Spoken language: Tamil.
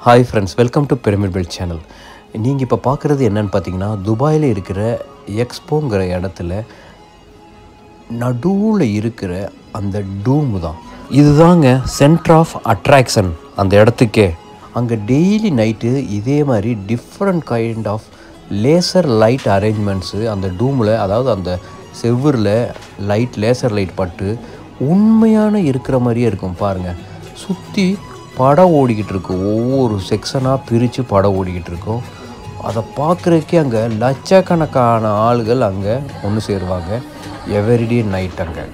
Hi friends welcome to pyramid belt channel நீங்கள் இப்போ பார்க்குறது என்னன்னு பார்த்தீங்கன்னா துபாயில் இருக்கிற எக்ஸ்போங்கிற இடத்துல நடுவில் இருக்கிற அந்த டூமு தான். இதுதாங்க சென்டர் ஆஃப் அட்ராக்ஷன் அந்த இடத்துக்கே. அங்கே டெய்லி நைட்டு இதே மாதிரி different kind of laser light arrangements அந்த டூமில் அதாவது அந்த செவ்வரில் லைட் லேசர் லைட் பட்டு உண்மையான இருக்கிற மாதிரியே இருக்கும் பாருங்கள் சுற்றி படம் ஓடிக்கிட்டு இருக்கும் ஒவ்வொரு செக்ஷனாக பிரித்து படம் ஓடிக்கிட்டு இருக்கும் அதை பார்க்குறதுக்கே அங்கே லட்சக்கணக்கான ஆள்கள் அங்கே ஒன்று சேருவாங்க. எவரிடே நைட் அங்கே.